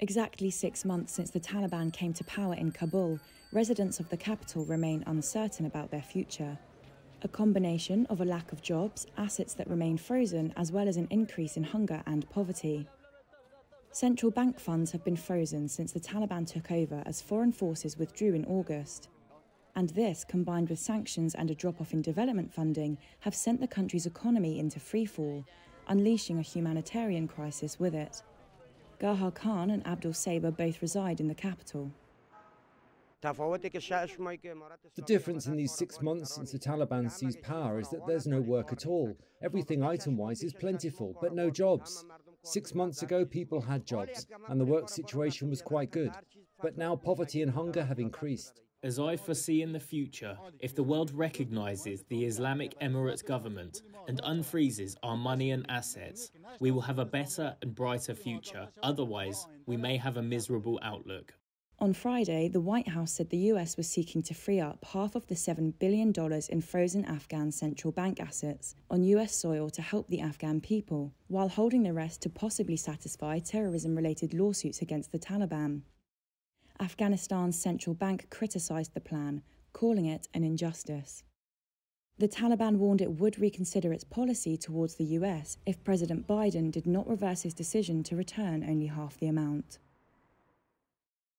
Exactly six months since the Taliban came to power in Kabul, residents of the capital remain uncertain about their future. A combination of a lack of jobs, assets that remain frozen, as well as an increase in hunger and poverty. Central bank funds have been frozen since the Taliban took over as foreign forces withdrew in August. And this, combined with sanctions and a drop off in development funding, have sent the country's economy into freefall, unleashing a humanitarian crisis with it. Gawhar Khan and Abdul Saber both reside in the capital. The difference in these six months since the Taliban seized power is that there's no work at all. Everything item wise is plentiful, but no jobs. Six months ago, people had jobs, and the work situation was quite good. But now poverty and hunger have increased. As I foresee in the future, if the world recognizes the Islamic Emirates government and unfreezes our money and assets, we will have a better and brighter future. Otherwise, we may have a miserable outlook. On Friday, the White House said the US was seeking to free up half of the $7 billion in frozen Afghan central bank assets on US soil to help the Afghan people, while holding the rest to possibly satisfy terrorism related lawsuits against the Taliban. Afghanistan's central bank criticised the plan, calling it an injustice. The Taliban warned it would reconsider its policy towards the US if President Biden did not reverse his decision to return only half the amount.